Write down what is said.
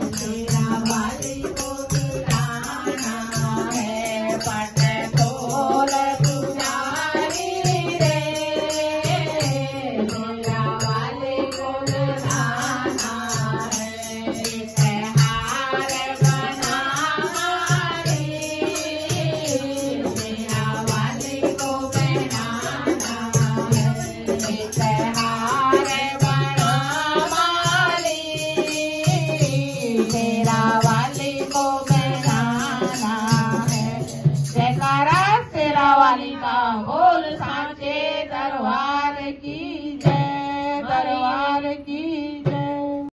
Okay. का बोल साचे दरबार की जय दरबार की जय।